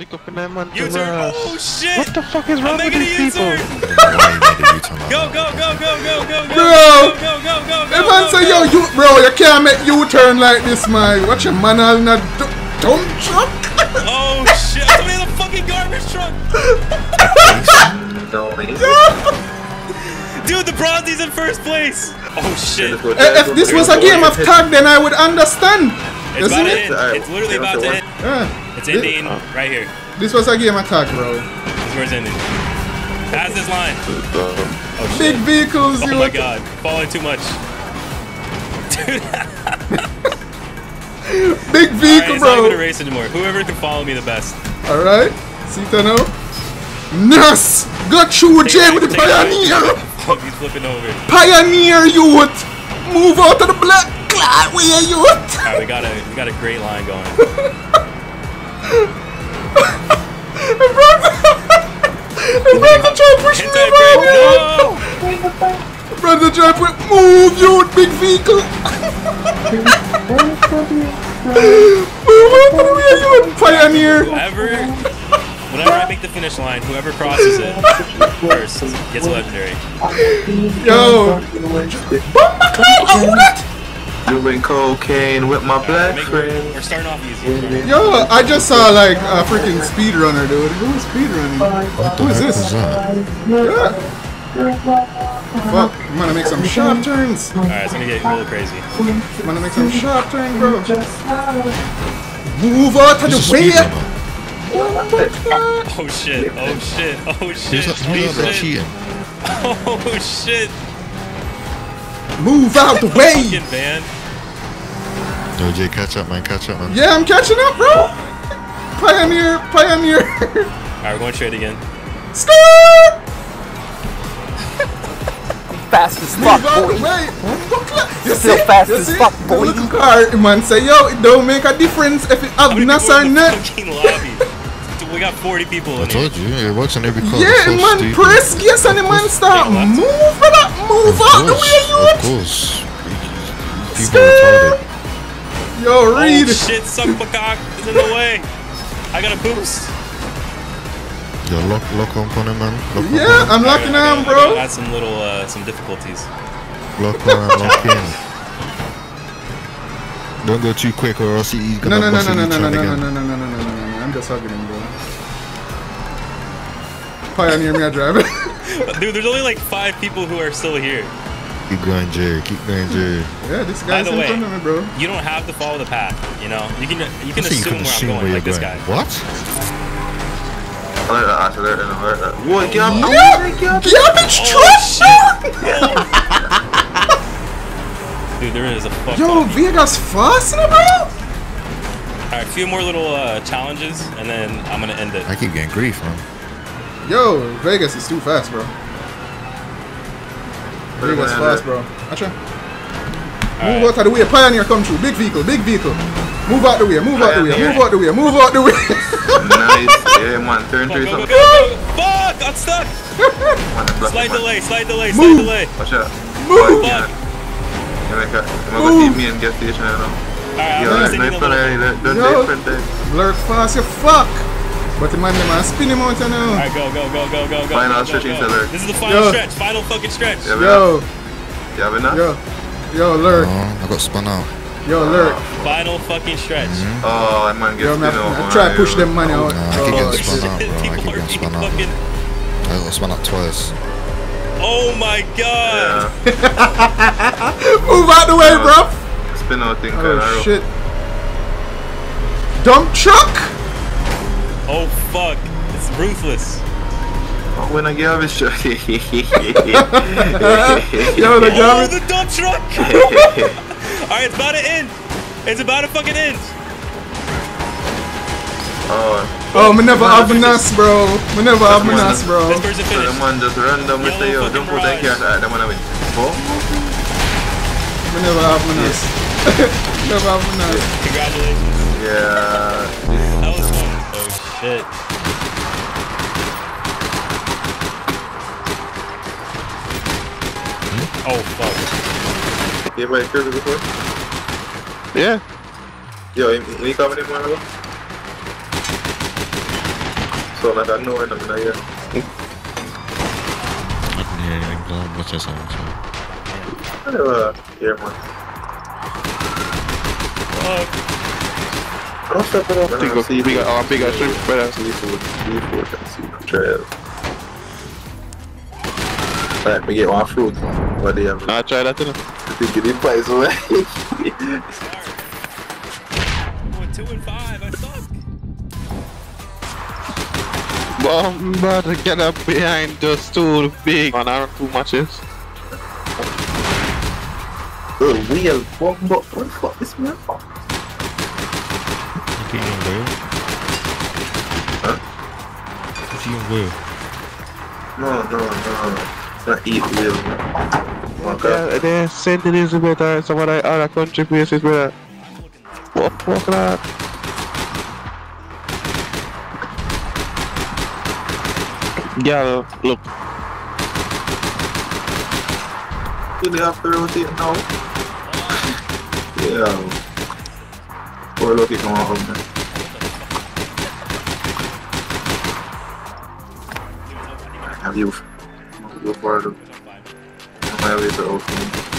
Look up in that man. U-turn. Oh shit! What the fuck is wrong I'm with making a these people? U-turn. Why you made a U-turn like Go that? go go go go go go Bro. go go go go If go, man go, say, go. yo, you, bro, you can't make U-turn like this, man. Watch your man all in a d- dumb truck. Oh shit! I'm in a fucking garbage truck. Dude, the Bronzy's in first place. Oh shit! If this was a game of tag, then I would understand. It's Isn't about to it? end. It's literally about to end. Yeah. It's ending right here. This was a game of tag, bro. This is where it's ending. Pass this line. Oh Big shit! vehicles, Oh you. my god, falling too much. Big Alright, vehicle, it's not even a bro. race anymore. Whoever can follow me the best. All right. See that now? Nas got you, Jay, with the Take it back. pioneer. Fuck, he's flipping over. Pioneer you would Move out of the black we are. Alright, we got a we got a great line going. Brother try to push me, Inside brake. bro. No! Brother try to put move you, big vehicle. Move the way, you pioneer. Whoever, whenever I make the finish line, whoever crosses it first gets legendary. Yo. Bomba cloud, I own oh, it. Doing cocaine with my black Make, friend. we're starting off easy. Yo, I just saw like a freaking speedrunner, dude. Who's speedrunning? What Who is this? was that? Yeah. Fuck, I'm gonna make some sharp turns. Alright, it's gonna get really crazy. I'm gonna make some sharp turns, bro. Move out of the way. Oh shit! Oh shit! Oh shit! Who's that? Oh shit! cheating? Oh shit! Move out the way. Fucking van. Yo, Jay, catch up, man. Catch up, man. Yeah, I'm catching up, bro. Pioneer, pioneer. Alright, we're going straight again. Skirt. Fast as fuck, boy. way. You Still see? fast You as see? fuck, The boy. little car, man, say, yo, it don't make a difference if it How have many Nas people or not. fucking lobby? Dude, We got 40 people I in here. told you, it works on every car. Yeah, so man, stupid. press yes and the man start move, brother, move Of out the way, you. of course. People are Skirt. retarded. Yo, read. Oh shit, Sumpakak is in the way. I got a boost. Yo, lock, lock on on him, man. Lock on, Yeah, I'm locking I on, gotta- I gotta bro. Add some little, uh, some difficulties. Lock on, lock in. Don't go too quick or else he's No, gonna no, no, bust no, a no, no, no, U-turn no, no, again. no, no, no, no, no, no, no. I'm just hugging him, bro. Pioneer me, I drive it. Dude, there's only like five people who are still here. Keep going, Jerry. Keep going, Jerry. Yeah, this guy's the in way, front of me, bro. you don't have to follow the path. You know, you can you can I say you assume where I'm going, where like you're this guy. What? What? Get up. Yeah, garbage truck, shit! Dude, there is a fuck. Yo, Vegas fast, bro. All right, a few more little uh, challenges, and then I'm gonna end it. I keep getting grief, man. Yo, Vegas is too fast, bro. Vegas fast, bro. Acha. Move out of the way. Pioneer come through. Big vehicle, big vehicle. Move out the way. Move out the way. Move out the way. Move out the way. Nice. Yeah, man. Turn three go, go, go, go. Fuck! I'm stuck. Man, block Slide delay, slide delay, Move. slide delay. Watch out. Move. Yeah. Fuck. Yeah. I'm Move. gonna see me and get station right now. All right, I'm Yo, gonna nice send you the fella, little. eh, don't take front there. Blurt fast, you fuck. But the man, the man, spin him out, you know. right, go, go, go, go, go, go. Final go, go, stretching go. seller. This is the final Yo. stretch. Final fucking stretch. Yeah, Yo, You have enough? yo, yo, lurk. Oh, I got spun out. Yo, lurk. Final fucking stretch. Mm-hmm. Oh, that man Yo, gets man, spin. I try to push them money oh, out. Nah, I keep Oh, getting spun out, bro. I keep getting spun out. I got spun out twice. Oh my god. Yeah. Move out the way, bro. Spin out thing, Oh, shit. Dump truck? Oh fuck. It's ruthless. When I get out of shot. Yo, the Oh, garbage. the dump truck. All right, it's about to end. It's about to fucking end. oh, Oh, me never have bro. Me never have a That's NAS, bro. This person so the finished. man just randomly say, yo, Yellow don't put fucking that cat. Alright, that one I win. Four? Me never have a NAS. never have a NAS. Congratulations. Yeah. Shit. Oh fuck. You ever heard before? Yeah. Yo, we coming in one ago? So like I know it I'm not here. I can hear you go what's your song, so. I never hear man. Fuck. Don't step it up. Think of bigger, our bigger shrimp, brother. Seafood, seafood, and seafood trail. Alright, me get one fruit. What do you have? I try that, you know. I think you need pies away. Going two and five. I suck. Bomb, but get up behind those two big one or two matches. Oh, wheel, bomb, what the fuck is man? If you can wheel. Huh? If you can wheel. No, no, no. It's not eat wheel. Okay. Yeah, they St. Elizabeth or some other, other country places where fuck, fuck that. Girl, look, Do they have to rotate now? yeah. Poor lucky come out of there. Have you go for the my